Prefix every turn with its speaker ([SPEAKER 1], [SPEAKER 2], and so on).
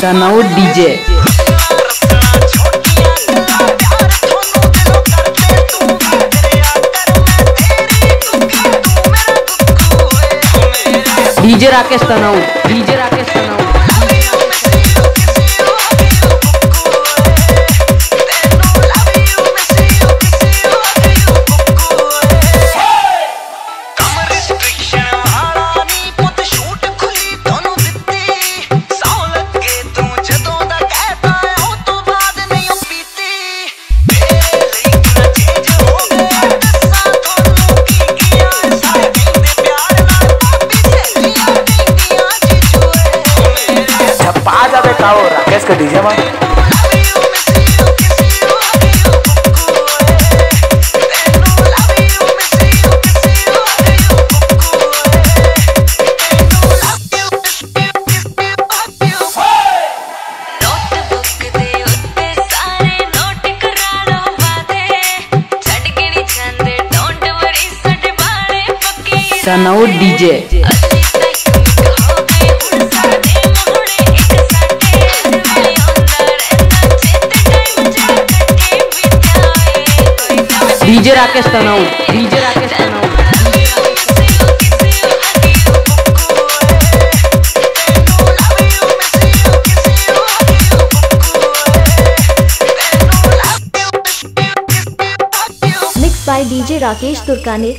[SPEAKER 1] सनाउ DJ. DJ Rakesh तनाउ DJ Rakesh तनाउ
[SPEAKER 2] पा जाबे का राकेश के डीजे में
[SPEAKER 1] सनऊ डीजे। डीजे राकेश तनाव। डीजे राकेश
[SPEAKER 3] तनाव। डीजे राकेश तुर्कानी